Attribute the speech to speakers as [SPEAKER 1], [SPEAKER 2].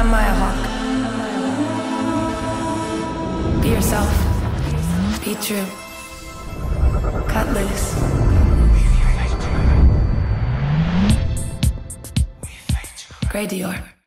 [SPEAKER 1] I'm Maya Hawk. Be yourself. Be true. Cut loose. Grey Dior.